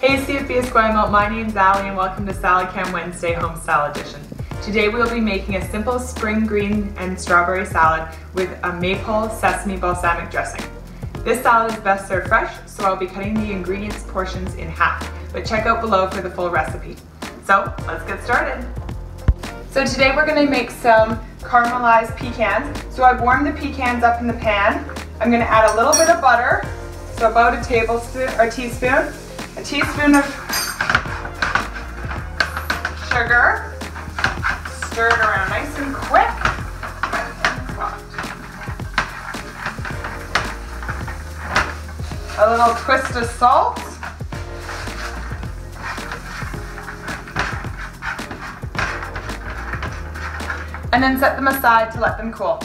Hey CFB Esquimalt, my name's Ali and welcome to Salad Cam Wednesday Home Style Edition. Today we'll be making a simple spring green and strawberry salad with a maple sesame balsamic dressing. This salad is best served fresh, so I'll be cutting the ingredients portions in half, but check out below for the full recipe. So let's get started. So today we're gonna make some caramelized pecans. So I've warmed the pecans up in the pan. I'm gonna add a little bit of butter, so about a tablespoon or teaspoon, a teaspoon of sugar, stir it around nice and quick. A little twist of salt. And then set them aside to let them cool.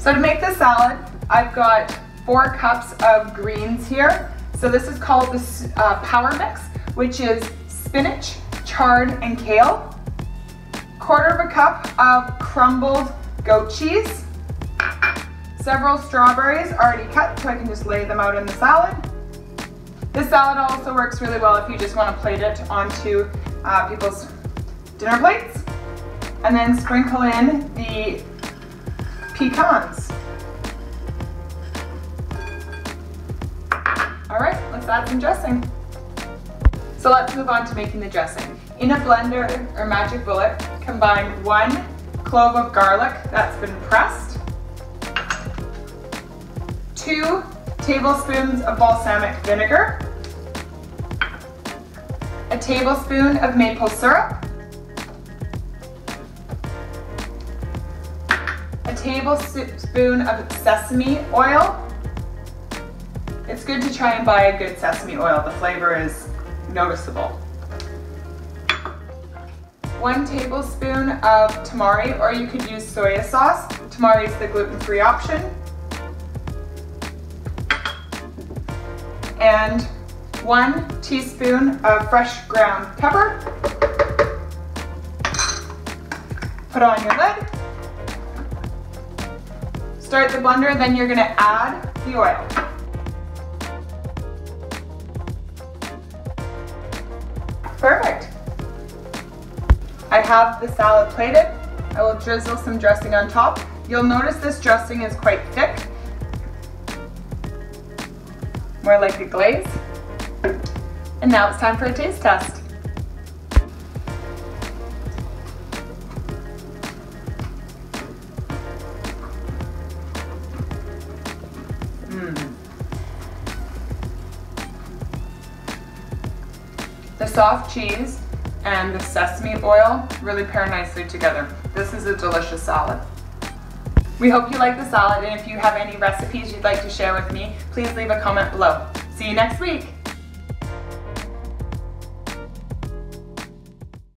So to make this salad, I've got four cups of greens here. So this is called the uh, Power Mix, which is spinach, chard, and kale. Quarter of a cup of crumbled goat cheese. Several strawberries already cut so I can just lay them out in the salad. This salad also works really well if you just want to plate it onto uh, people's dinner plates. And then sprinkle in the pecans. Add some dressing. So let's move on to making the dressing. In a blender or magic bullet, combine one clove of garlic that's been pressed, two tablespoons of balsamic vinegar, a tablespoon of maple syrup, a tablespoon of sesame oil, good to try and buy a good sesame oil. The flavor is noticeable. One tablespoon of tamari, or you could use soya sauce. Tamari is the gluten-free option. And one teaspoon of fresh ground pepper. Put on your lid. Start the blender, then you're gonna add the oil. Perfect. I have the salad plated. I will drizzle some dressing on top. You'll notice this dressing is quite thick. More like a glaze. And now it's time for a taste test. The soft cheese and the sesame oil really pair nicely together. This is a delicious salad. We hope you like the salad and if you have any recipes you'd like to share with me, please leave a comment below. See you next week.